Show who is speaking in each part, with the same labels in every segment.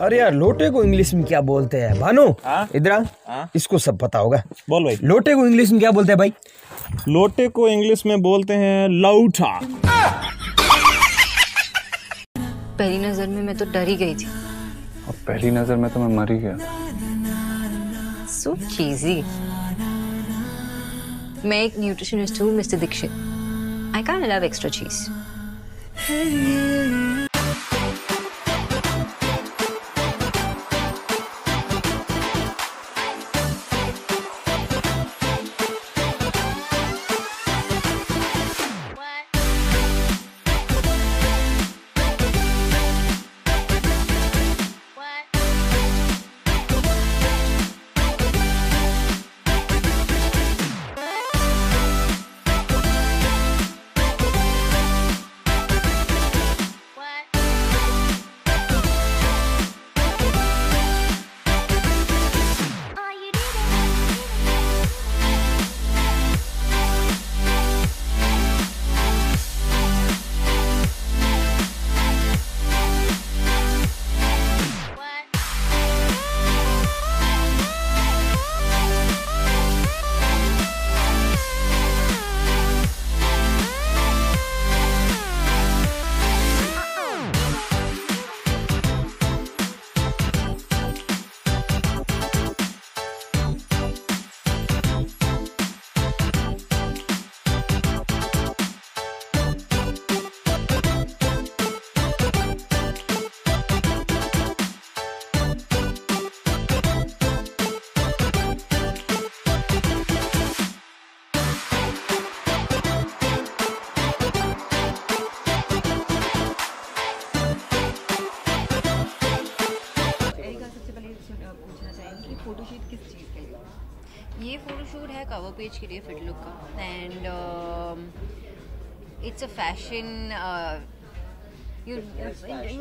Speaker 1: अरे यार लोटे को इंग्लिश में क्या बोलते हैं? भानु
Speaker 2: हाँ?
Speaker 1: इधर
Speaker 2: हाँ?
Speaker 1: इसको सब पता होगा।
Speaker 2: बोल भाई।
Speaker 1: लोटे को इंग्लिश में क्या बोलते हैं भाई?
Speaker 2: लोटे को इंग्लिश में बोलते हैं लौटा।
Speaker 3: पहली नज़र में मैं तो डर ही गई थी।
Speaker 4: और पहली नज़र में तो मैं मर ही गया।
Speaker 3: सो चीजी मैं एक न्यूट्रिशनिस्ट हूँ mister Dixit. I can love extra cheese
Speaker 5: चीज़ के लिए
Speaker 3: ये फोटोशूट है कवर पेज के लिए फिट लुक का and it's a fashion you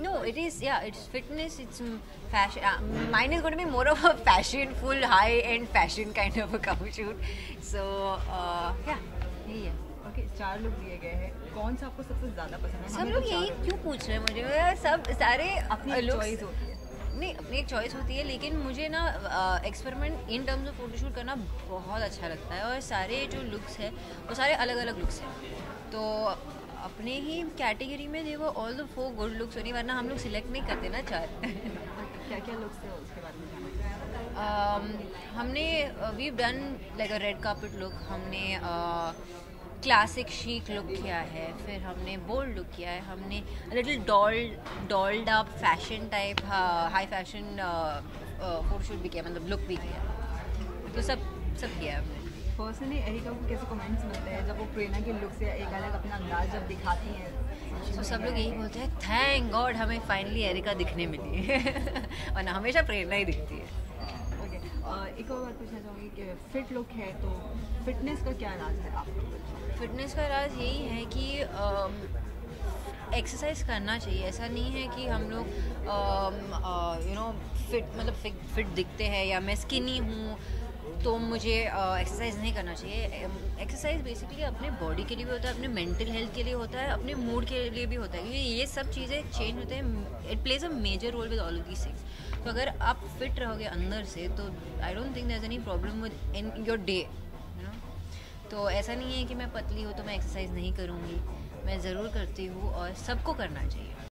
Speaker 3: no it is yeah it's fitness it's mm, fashion uh, mine is going to be more of a fashion full high end fashion kind of a cover shoot so uh, yeah यही है
Speaker 5: okay चार लोग दिए गए हैं कौन सा आपको सबसे ज़्यादा पसंद है
Speaker 3: सब लोग
Speaker 5: तो
Speaker 3: यही क्यों पूछ रहे हैं मुझे सब सारे
Speaker 5: अपनी
Speaker 3: looks-
Speaker 5: चॉइस होती है
Speaker 3: नहीं अपनी एक चॉइस होती है लेकिन मुझे ना experiment in terms of photoshoot करना बहुत अच्छा लगता है और सारे जो लुक्स हैं वो सारे अलग अलग लुक्स हैं। तो अपने ही कैटेगरी में देखो all the four good looks होनी वरना हम लोग सिलेक्ट नहीं करते ना चार।
Speaker 5: क्या क्या लुक्स है उसके बारे में
Speaker 3: um, हमने we done like a red carpet look हमने क्लासिक शीक लुक किया है फिर हमने बोल्ड लुक किया है हमने little doll dolled up fashion type high fashion photoshoot भी किया मतलब लुक भी किया। तो सब सब किया है हमने।
Speaker 5: पर्सनली एरिका को कैसे कमेंट्स मिलते हैं? जब वो प्रेरणा के लुक से एक अलग अपना अंदाज जब दिखाती हैं।
Speaker 3: तो सब लोग यही बोलते हैं थैंक गॉड हमें फाइनली एरिका दिखने मिली और ना हमेशा प्रेरणा ही दिखती है।
Speaker 5: ओके एक और बात पूछना चाहूँगी कि फिट लुक है तो फिटनेस का क्या राज है आपको
Speaker 3: फिटनेस का राज यही है कि एक्सरसाइज करना चाहिए। ऐसा नहीं है कि हम लोग यू नो फिट मतलब फिट दिखते हैं या मैं स्किनी हूँ तो मुझे एक्सरसाइज नहीं करना चाहिए। एक्सरसाइज बेसिकली अपने बॉडी के लिए भी होता है, अपने मेंटल हेल्थ के लिए होता है, अपने मूड के लिए भी होता है। क्योंकि ये सब चीज़ें चेंज होते हैं it plays a major role with all of these things तो अगर आप फिट रहोगे अंदर से तो I don't think there any problem with in your day you know तो ऐसा नहीं है कि मैं पतली हूँ तो मैं एक्सरसाइज नहीं करूँगी। मैं ज़रूर करती हूँ और सबको करना चाहिए।